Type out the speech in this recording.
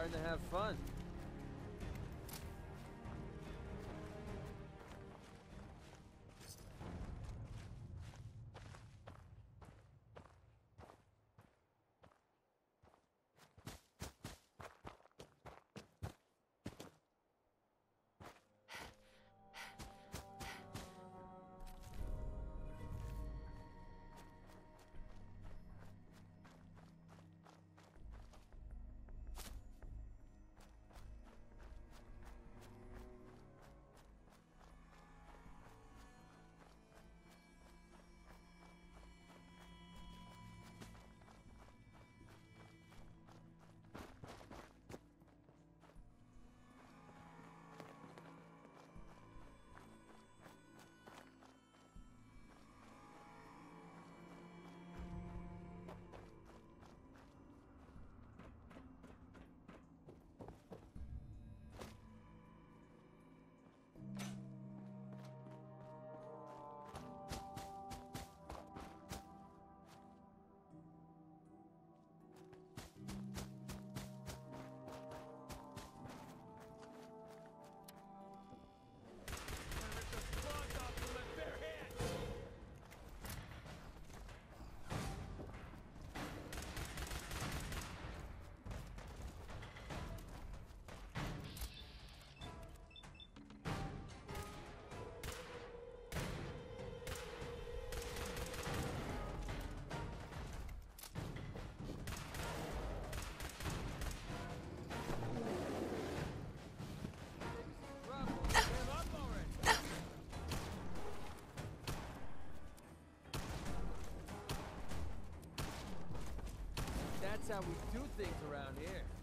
starting to have fun. How we do things around here.